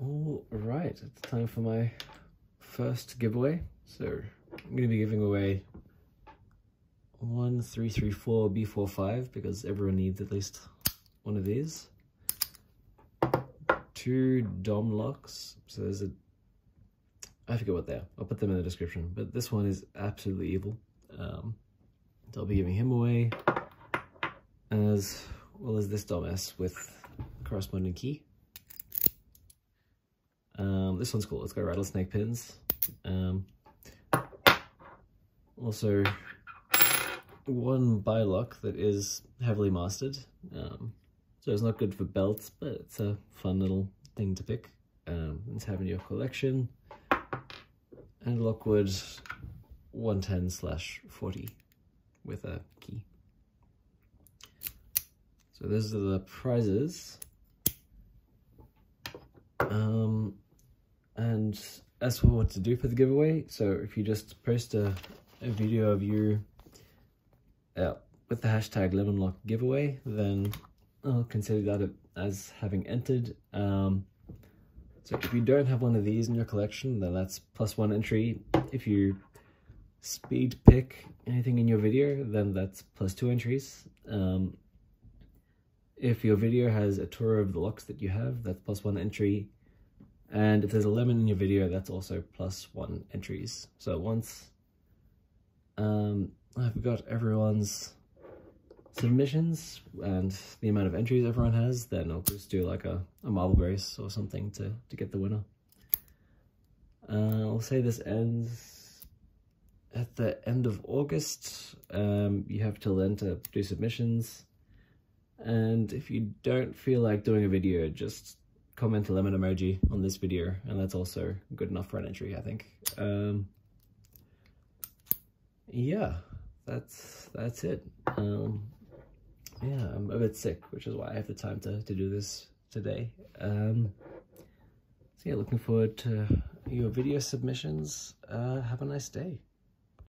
All right, it's time for my first giveaway. So I'm going to be giving away one three three four B45 because everyone needs at least one of these. Two dom locks. So there's a I forget what they are. I'll put them in the description. But this one is absolutely evil. Um, so I'll be giving him away as well as this Dom S with corresponding key. Um, this one's cool. It's got rattlesnake pins. Um, also, one Bilock that is heavily mastered. Um, so it's not good for belts, but it's a fun little thing to pick. Um, it's having your collection. And Lockwood 110 slash 40 with a key. So those are the prizes. Um, and as for what to do for the giveaway, so if you just post a, a video of you uh, with the hashtag lemonlock giveaway, then I'll consider that as having entered. Um, so if you don't have one of these in your collection, then that's plus one entry. If you speed pick anything in your video, then that's plus two entries. Um, if your video has a tour of the locks that you have, that's plus one entry. And if there's a lemon in your video, that's also plus one entries. So once um, I've got everyone's submissions and the amount of entries everyone has, then I'll just do like a, a marble race or something to, to get the winner. Uh, I'll say this ends at the end of August. Um, you have till then to do submissions. And if you don't feel like doing a video, just comment a lemon emoji on this video and that's also good enough for an entry I think. Um, yeah that's that's it. Um, yeah I'm a bit sick which is why I have the time to, to do this today. Um, so yeah looking forward to your video submissions. Uh, have a nice day